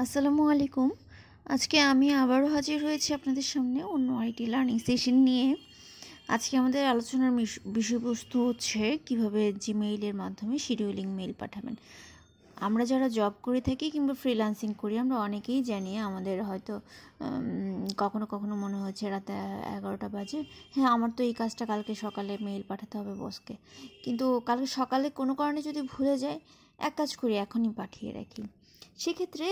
আসসালামু আলাইকুম। আজকে আমি আবারও হাজির হয়েছি আপনাদের সামনে অন্য আইটি লার্নিং সেশন নিয়ে। আজকে আমাদের আলোচনার বিষয়বস্তু হচ্ছে কীভাবে জিমেইলের মাধ্যমে শিডিউলিং মেইল পাঠাবেন। আমরা যারা জব করে থাকি কিংবা ফ্রিলান্সিং করি, আমরা অনেকেই জানি আমাদের হয়তো কখনো কখনো মনে হচ্ছে রাতে এগারোটা বাজে। হ্যাঁ আমার তো এই কাজটা কালকে সকালে মেইল পাঠাতে হবে বসকে। কিন্তু কালকে সকালে কোনো কারণে যদি ভুলে যায় এক কাজ করি, এখনই পাঠিয়ে রাখি। সেক্ষেত্রে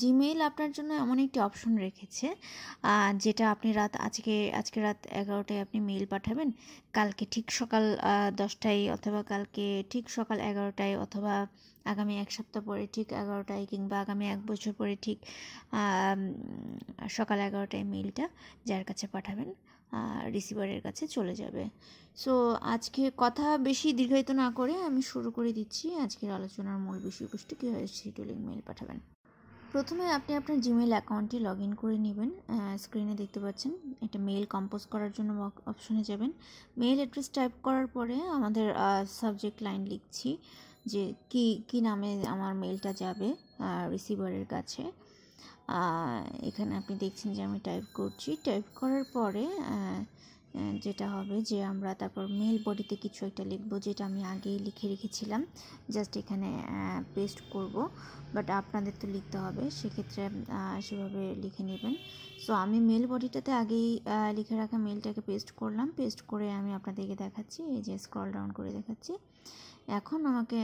জিমেইল আপনার জন্য এমন একটি অপশন রেখেছে যেটা আপনি রাত আজকে আজকে রাত এগারোটায় আপনি মেইল পাঠাবেন, কালকে ঠিক সকাল দশটায় অথবা কালকে ঠিক সকাল এগারোটায় অথবা আগামী এক সপ্তাহ পরে ঠিক এগারোটায় কিংবা আগামী এক বছর পরে ঠিক সকাল এগারোটায় মেইলটা যার কাছে পাঠাবেন রিসিভারের কাছে চলে যাবে। সো আজকে কথা বেশি দীর্ঘায়িত না করে আমি শুরু করে দিচ্ছি আজকের আলোচনার মূল বিষয়বস্তু কী কীভাবে শিডিউলিং মেইল পাঠাবেন। প্রথমে আপনি আপনার জিমেল অ্যাকাউন্টটি লগ ইন করে নেবেন স্ক্রিনে দেখতে পাচ্ছেন এটা মেইল কম্পোজ করার জন্য অপশনে যাবেন। মেইল অ্যাড্রেস টাইপ করার পরে আমাদের সাবজেক্ট লাইন লিখছি যে কি কি নামে আমার মেইলটা যাবে রিসিভারের কাছে। এখানে আপনি দেখছেন যে আমি টাইপ করছি। টাইপ করার পরে যেটা হবে যে আমরা তারপর মেল বডিতে কিছু একটা লিখব যেটা আমি আগেই লিখে রেখেছিলাম। জাস্ট এখানে পেস্ট করব। বাট আপনাদের তো লিখতে হবে, সেক্ষেত্রে সেভাবে লিখে নেবেন। সো আমি মেল বডিটাতে আগেই লিখে রাখা মেলটাকে পেস্ট করলাম। পেস্ট করে আমি আপনাদেরকে দেখাচ্ছি। এই যে স্ক্রল ডাউন করে দেখাচ্ছি। এখন আমাকে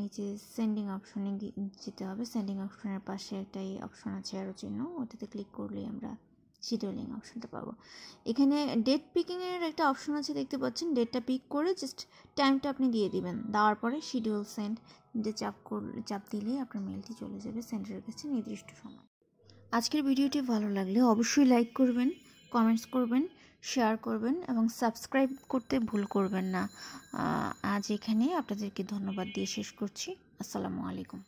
নিচে সেন্ডিং অপশনে যেতে হবে। সেন্ডিং অপশনের পাশে একটাই অপশন আছে আরও চিহ্ন। ওটাতে ক্লিক করলেই আমরা শিডিউলিং অপশনটা পাবো। এখানে ডেট পিকিংয়ের একটা অপশন আছে, দেখতে পাচ্ছেন। ডেটটা পিক করে জাস্ট টাইমটা আপনি দিয়ে দিবেন। দেওয়ার পরে শিডিউল সেন্ড যে চাপ করলে চাপ দিলেই আপনার মেলটি চলে যাবে সেন্টারের কাছে নির্দিষ্ট সময়। আজকের ভিডিওটি ভালো লাগলে অবশ্যই লাইক করবেন কমেন্টস করবেন শেয়ার করবেন এবং সাবস্ক্রাইব করতে ভুল করবেন না। আজ এখানে আপনাদেরকে ধন্যবাদ দিয়ে শেষ করছি। আসসালামু আলাইকুম।